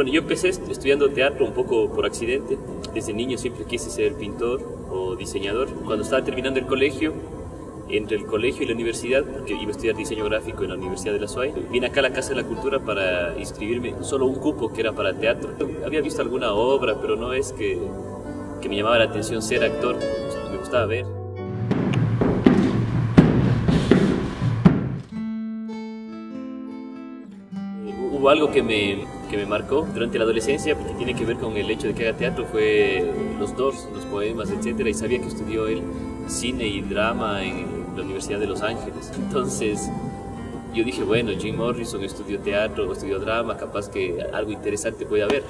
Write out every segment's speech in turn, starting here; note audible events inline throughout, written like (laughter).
Bueno, yo empecé estudiando teatro un poco por accidente. Desde niño siempre quise ser pintor o diseñador. Cuando estaba terminando el colegio, entre el colegio y la universidad, porque iba a estudiar diseño gráfico en la Universidad de la SUAY, vine acá a la Casa de la Cultura para inscribirme solo un cupo que era para teatro. Había visto alguna obra, pero no es que, que me llamaba la atención ser actor, me gustaba ver. Hubo algo que me, que me marcó durante la adolescencia, porque tiene que ver con el hecho de que haga teatro, fue los Doors, los poemas, etc. Y sabía que estudió él cine y drama en la Universidad de Los Ángeles. Entonces, yo dije, bueno, Jim Morrison estudió teatro, estudió drama, capaz que algo interesante puede haber.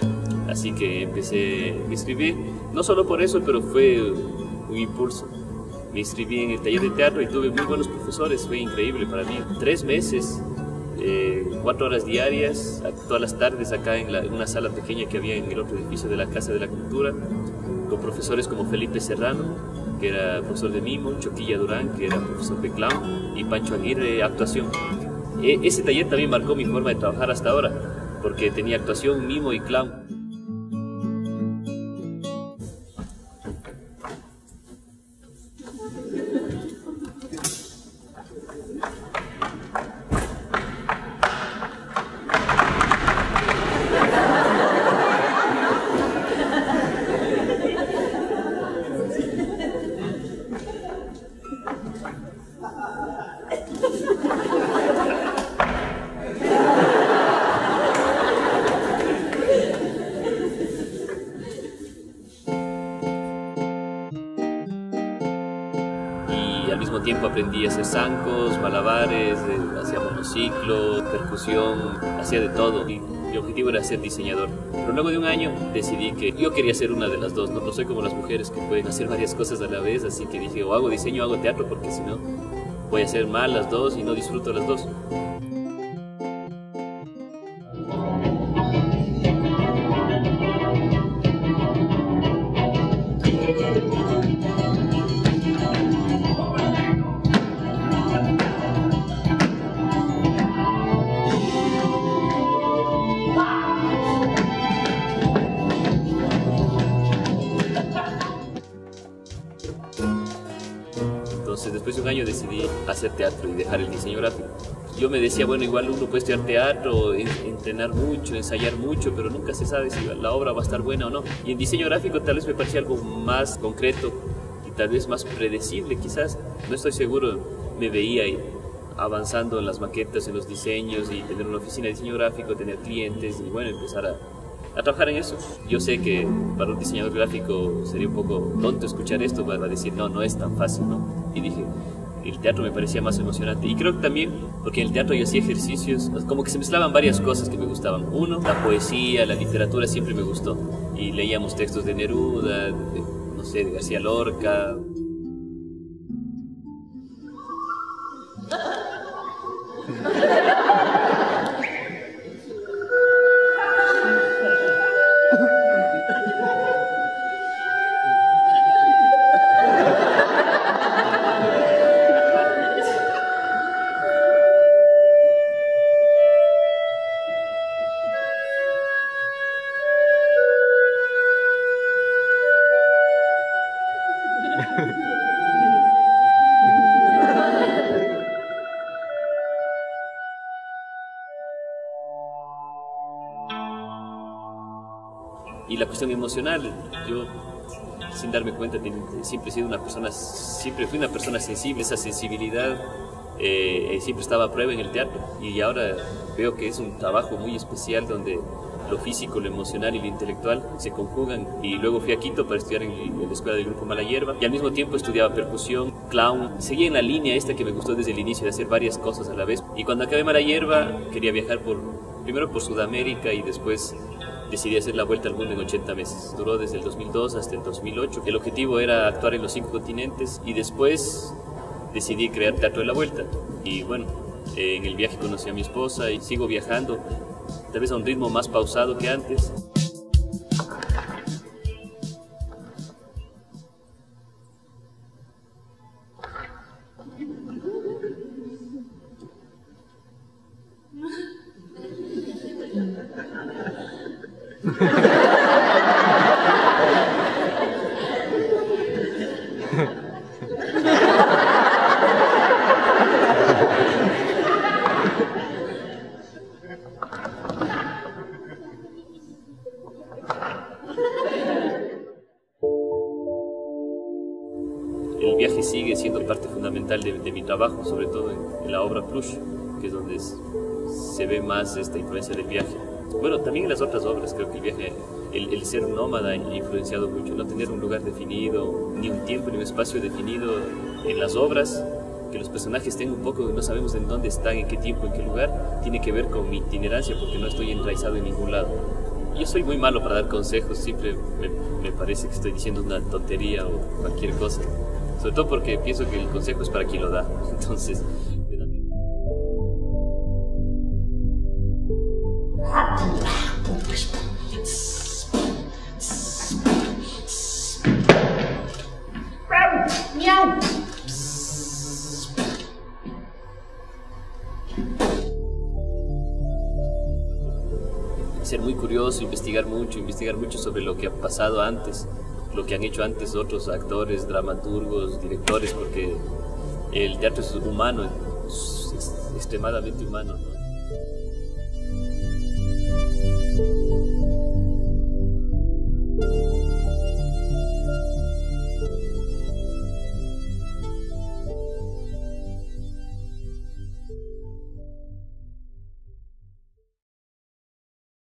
Así que empecé a escribir, no solo por eso, pero fue un impulso. Me inscribí en el taller de teatro y tuve muy buenos profesores, fue increíble para mí. Tres meses eh, cuatro horas diarias, todas las tardes acá en, una sala pequeña que había en el otro edificio de la Casa de la Cultura, con profesores como Felipe Serrano, que era profesor de mimo, Choquilla Durán, que era profesor de clown, y Pancho Aguirre, actuación. E, ese taller también marcó mi forma de trabajar hasta ahora, porque tenía actuación, mimo y clown. Tiempo aprendí a hacer zancos, malabares, eh, hacía monociclo, percusión, hacía de todo. Y mi objetivo era ser diseñador. Pero luego de un año decidí que yo quería ser una de las dos. No, no soy como las mujeres que pueden hacer varias cosas a la vez, así que dije o hago diseño o hago teatro porque si no voy a hacer mal las dos y no disfruto las dos. Después de un año decidí hacer teatro y dejar el diseño gráfico. Yo me decía, bueno, igual uno puede estudiar teatro, entrenar mucho, ensayar mucho, pero nunca se sabe si la obra va a estar buena o no. Y en diseño gráfico tal vez me parecía algo más concreto y tal vez más predecible, quizás. No estoy seguro, me veía avanzando en las maquetas, en los diseños y tener una oficina de diseño gráfico, tener clientes y bueno, empezar a a trabajar en eso. Yo sé que para un diseñador gráfico sería un poco tonto escuchar esto, va a decir, no, no es tan fácil, ¿no? Y dije, el teatro me parecía más emocionante. Y creo que también, porque en el teatro yo hacía ejercicios, como que se mezclaban varias cosas que me gustaban. Uno, la poesía, la literatura siempre me gustó. Y leíamos textos de Neruda, de, no sé, de García Lorca, y la cuestión emocional. Yo, sin darme cuenta, siempre he sido una persona, siempre fui una persona sensible, esa sensibilidad eh, siempre estaba a prueba en el teatro y ahora veo que es un trabajo muy especial donde lo físico, lo emocional y lo intelectual se conjugan y luego fui a Quito para estudiar en, la escuela del grupo Mala Hierba y al mismo tiempo estudiaba percusión, clown, seguía en la línea esta que me gustó desde el inicio de hacer varias cosas a la vez y cuando acabé Mala Hierba quería viajar por, primero por Sudamérica y después decidí hacer la vuelta al mundo en 80 meses. Duró desde el 2002 hasta el 2008. El objetivo era actuar en los cinco continentes y después decidí crear Teatro de la Vuelta. Y bueno, en el viaje conocí a mi esposa y sigo viajando, tal vez a un ritmo más pausado que antes. Fundamental de, mi trabajo, sobre todo en, la obra Plush, que es donde se ve más esta influencia del viaje. Bueno, también en las otras obras, creo que el viaje, el, ser nómada ha influenciado mucho, no tener un lugar definido, ni un tiempo ni un espacio definido en las obras, que los personajes estén un poco, no sabemos en dónde están, en qué tiempo, en qué lugar, tiene que ver con mi itinerancia porque no estoy enraizado en ningún lado. Yo soy muy malo para dar consejos, siempre me, me parece que estoy diciendo una tontería o cualquier cosa. Sobre todo porque pienso que el consejo es para quien lo da. (laughs) Entonces, me da miedo. Ser muy curioso, investigar mucho, investigar mucho sobre lo que ha pasado antes lo que han hecho antes otros actores, dramaturgos, directores, porque el teatro es humano, es extremadamente humano.